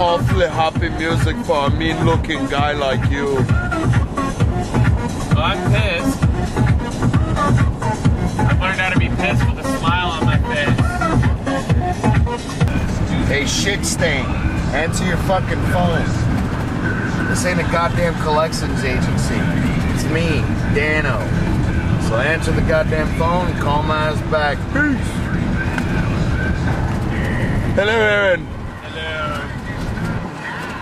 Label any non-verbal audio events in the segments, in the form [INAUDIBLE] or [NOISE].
awfully happy music for a mean looking guy like you. Well, I'm pissed. I've learned how to be pissed with a smile on my face. Hey, shit stain. Answer your fucking phone. This ain't a goddamn collections agency. It's me, Dano. So answer the goddamn phone and call my ass back. Peace. Hello, Aaron.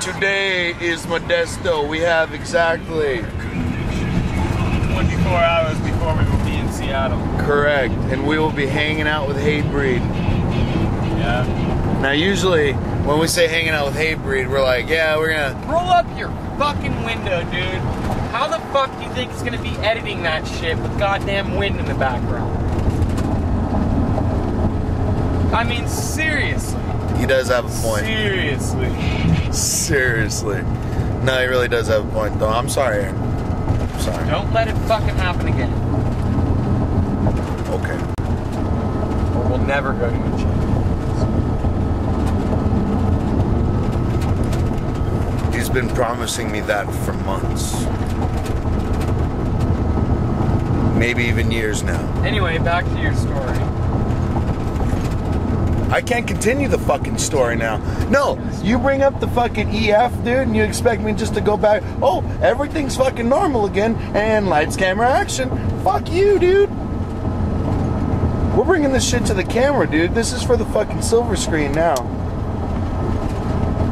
Today is Modesto. We have exactly 24 hours before we will be in Seattle. correct, and we will be hanging out with Hatebreed. Yeah. Now, usually when we say hanging out with Hatebreed, we're like, yeah, we're gonna. Roll up your fucking window, dude. How the fuck do you think it's gonna be editing that shit with goddamn wind in the background? I mean, seriously. He does have a point. Seriously. Seriously. No, he really does have a point, though. I'm sorry, Aaron. I'm sorry. Don't let it fucking happen again. Okay. Or we'll never go to a. He's been promising me that for months. Maybe even years now. Anyway, back to your story. I can't continue the fucking story now. No, you bring up the fucking EF, dude, and you expect me just to go back. Oh, everything's fucking normal again, and lights, camera, action. Fuck you, dude. We're bringing this shit to the camera, dude. This is for the fucking silver screen now.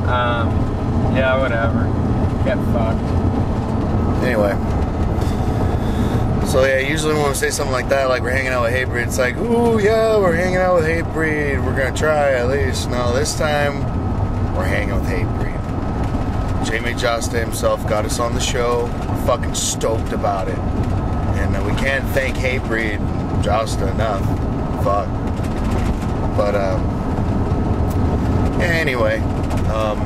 Um, yeah, whatever. Get fucked. Anyway. So yeah, usually when we say something like that, like we're hanging out with Hatebreed, it's like, ooh yeah, we're hanging out with Hatebreed. We're gonna try at least. No, this time we're hanging with Hatebreed. Jamey Jasta himself got us on the show. We're fucking stoked about it, and uh, we can't thank Hatebreed and Jasta enough. Fuck. But um, anyway, um,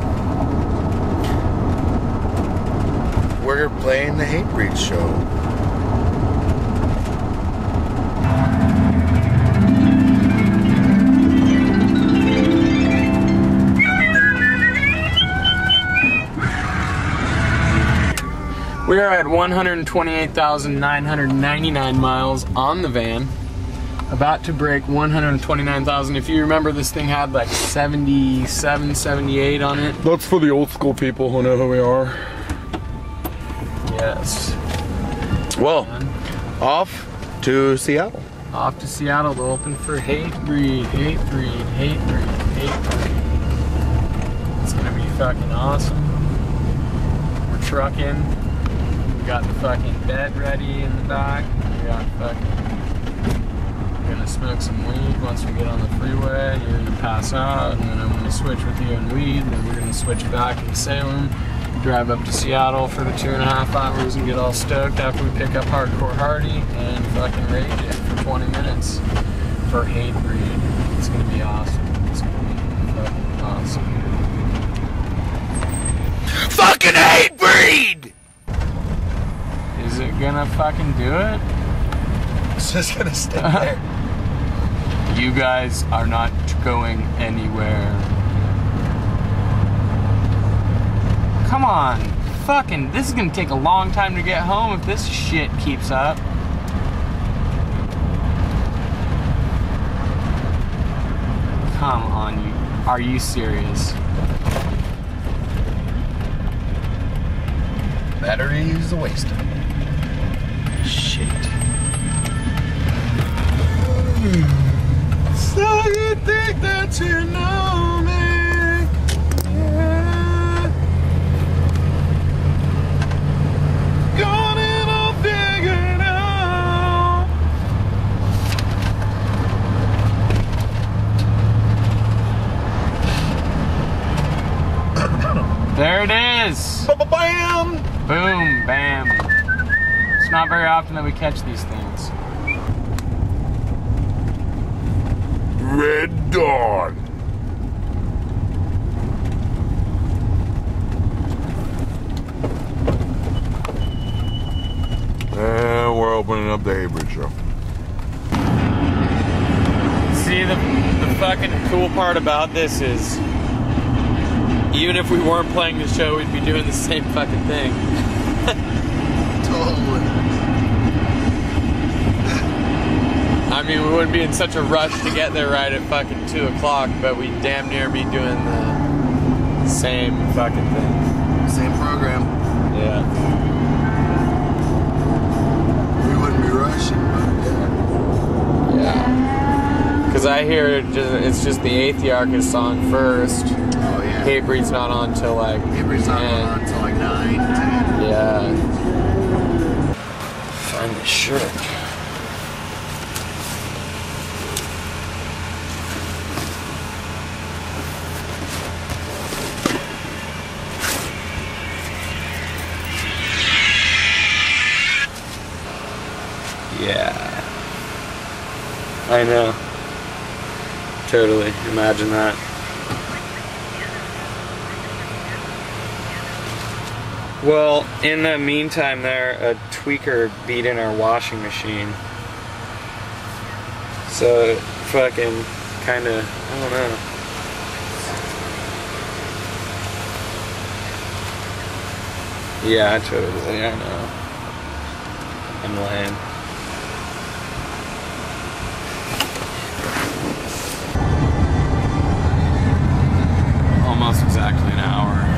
we're playing the Hatebreed show. We are at 128,999 miles on the van. About to break 129,000. If you remember, this thing had like 77, 78 on it. That's for the old school people who know who we are. Yes. Well, off to Seattle. Off to Seattle to open for Hate Breed, Hate Breed, Hatebreed, Hate Breed. It's gonna be fucking awesome. We're trucking. Got the fucking bed ready in the back. We got fucking. We're gonna smoke some weed once we get on the freeway. You're gonna pass out, and then I'm gonna switch with you and weed. Then we're gonna switch back in Salem. Drive up to Seattle for the two and a half hours and get all stoked after we pick up Hardcore Hardy and fucking rage it for 20 minutes for Hate Breed. It's gonna be awesome. It's gonna be fucking awesome. Fucking Hatebreed! Is it gonna fucking do it? It's [LAUGHS] just gonna stay [LAUGHS] there. You guys are not going anywhere. Come on. Fucking, this is gonna take a long time to get home if this shit keeps up. Come on, you. Are you serious? Batteries a waste. Shit. So you think that you know me? Yeah. Got it all figured out. There it is! Ba-ba-bam! Boom, bam. It's not very often that we catch these things. Red Dawn. And we're opening up the show. See, the, the fucking cool part about this is Even if we weren't playing the show, we'd be doing the same fucking thing. Totally. I mean, we wouldn't be in such a rush to get there right at fucking 2 o'clock, but we'd damn near be doing the same fucking thing. Same program. Yeah. We wouldn't be rushing, but yeah. Yeah. Because I hear it just, it's just the Athiarchist song first. Oh yeah. Hatebreed's not on till like. Avery's not on until like 9, 10. Yeah. Find the shirt. Yeah. I know. Totally. Imagine that. Well, in the meantime, there a tweaker beat in our washing machine. So fucking kind of I don't know. Yeah, totally. I know. I'm lame. exactly an hour.